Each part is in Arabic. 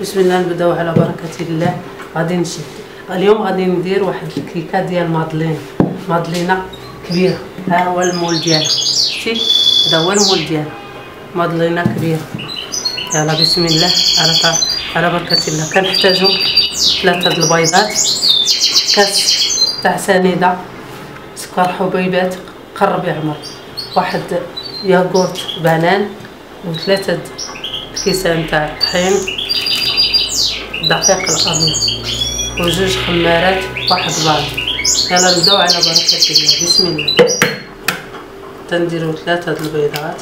بسم الله نبداو على بركة الله. غادي نشد اليوم غادي ندير واحد الكيكه ديال مادلين. مادلينة كبيرة. ها هو المول ديالها. شتي هذا هو المول ديالها. مادلينة كبيرة. يلا بسم الله. على على بركة الله. كنحتاجو ثلاثة د البيضات. كاس تاع سنيدة. سكر حبيبات. قرب يعمر. واحد ياغورت بنان. وثلاثة د الكيسان تاع الطحين. دقيق الأبيض وجوج خمارات واحد بيض يلا نبداو على بركة الله. بسم الله. تنديرو ثلاثة د البيضات.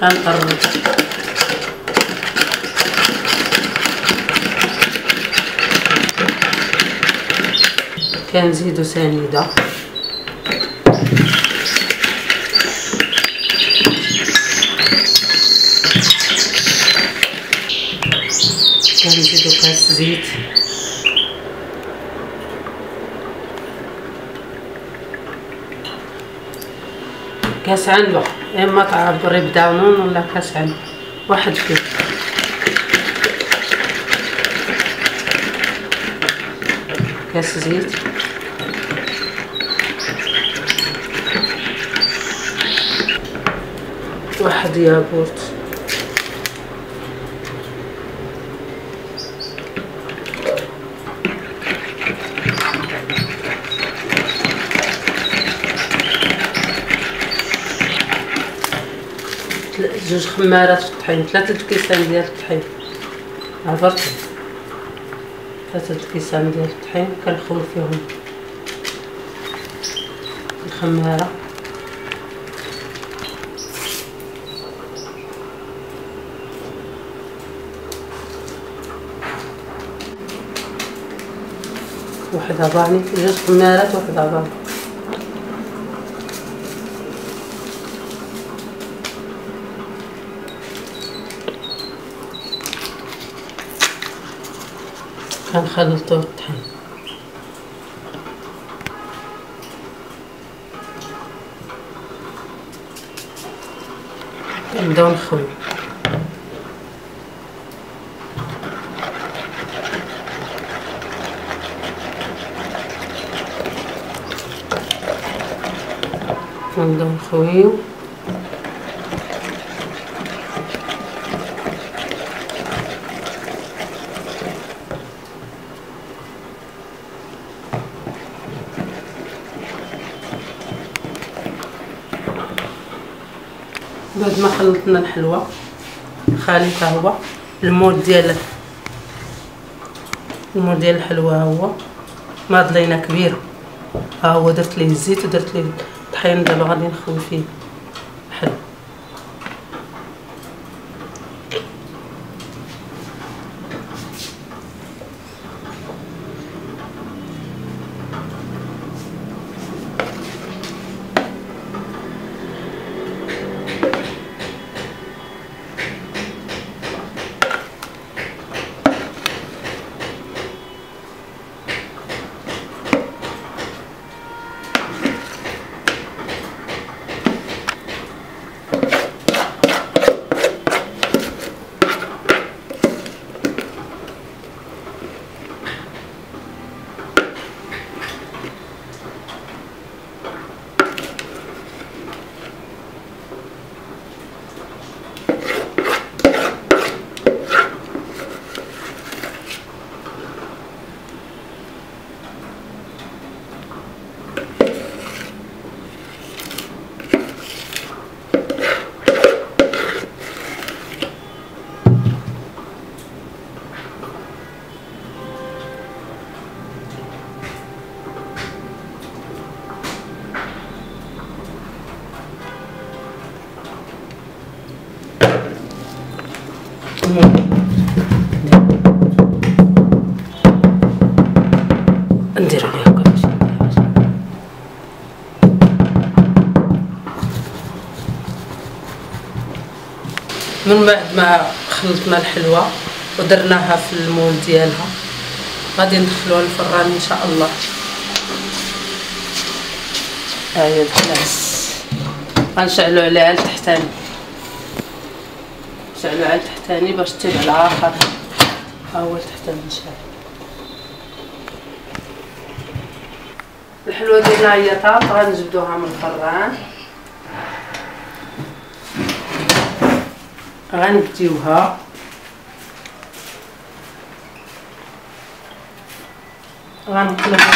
كنقرب كنزيدو سنيدة كنزيدو كاس زيت. كاس عنبة إما تعبري بدانون ولا كاس عنبة واحد فيه كاس زيت. واحد ياغورت جوج خمارات في الطحين ثلاثة كيسان ديال الطحين عبرتي ثلاثة كيسان ديال الطحين كنخوي فيهم. الخمارة واحد عباني جوج خمارات واحد عباني كنخلطو الطحين كنبداو نخوي. كنبداو نخويو بعد ما خلطنا الحلوى تا هو المول ديال المول ديال الحلوى هو. مادلينه كبيره ها هو درت ليه الزيت ودرت ليه الطحين دابا غادي نخوي فيه. ندير عليها هكا باش من بعد ما خلطنا الحلوى ودرناها في المول ديالها. غادي ندخلوها الفران إن شاء الله. ها هي الكلاس غنشعلو عليها لتحتاني. نشعلو على التحتاني باش تتبع الآخر ها هو التحتاني الحلوه ديالنا هي طاط غنجبدوها من الفران. غنبديوها غنقلبوها.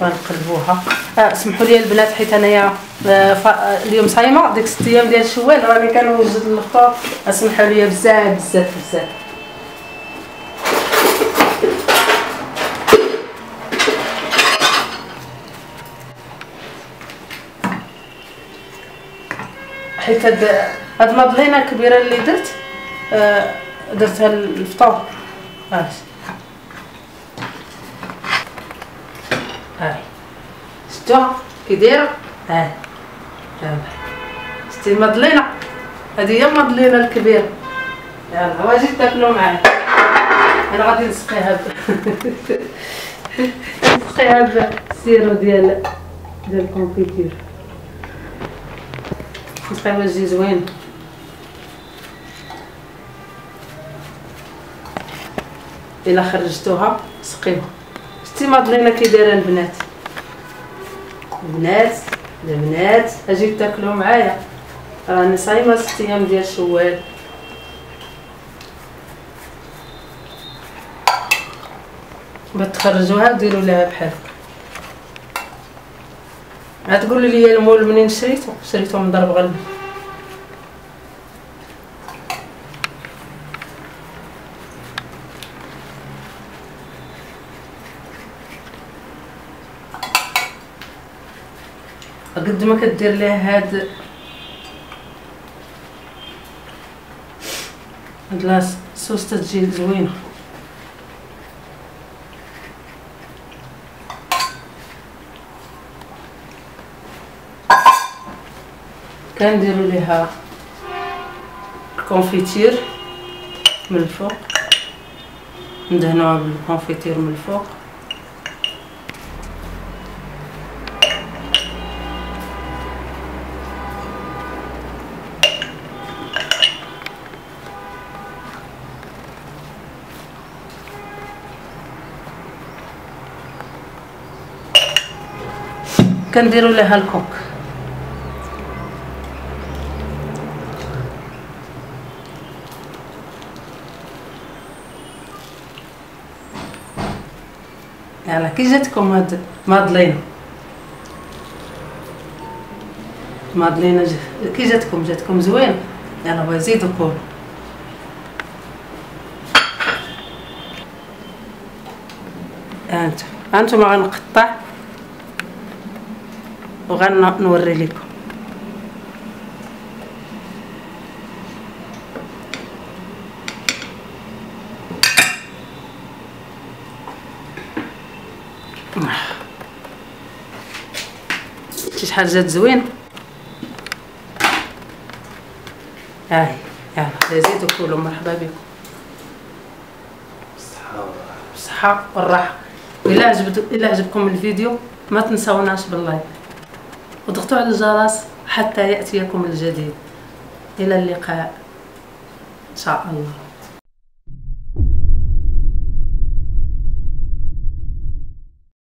غنقلبوها. آه سمحوا لي البنات حيت انايا آه. آه، اليوم صايمة ديك ست أيام ديال شوال راني كنوجد الفطور. اسمحوا لي بزاف بزاف بزاف. حيت هاد هاد المضلينه الكبيره اللي درت آه درتها للفطور هاي هاي. شتوها كي دايرة؟ هاي. شتي ال madeleine هادي هي ال madeleine الكبيرة. يلا واجي تاكلوا معايا؟ أنا غادي نسقيها ب... نسقيها ب ال sirop ديال ديال ال confiture نسقيها تجي زوين إلا خرجتوها سقيوها. شتي مادلينا كي دايرة البنات. البنات البنات أجي تاكلوا معايا. راني صايمة ست أيام ديال شوال. بتخرجوها وديروا لها بحال غتقولوا لي المول منين شريتو شريتو من ضرب غله قد ما كدير ليه هاد هاد la sauce تجي زوينة. كنديرو ليها ال confiture من الفوق. ندهنوها بال confiture من الفوق. كنديرو لها الكوك. يلا كي جاتكم هاد مادلينا. مادلينا كي جاتكم؟ جاتكم زوين. يلا زيدوا كل أنتم. أنتم غنقطع. وغنوري لكم شي شحال جات زوين؟ هاي يلا زيدوا كلوا مرحبا بكم. بالصحة والراحة. إلا عجبتو إلا عجبكم الفيديو ما تنساوناش باللايك. وضغطوا على الجرس حتى يأتيكم الجديد. إلى اللقاء. إن شاء الله.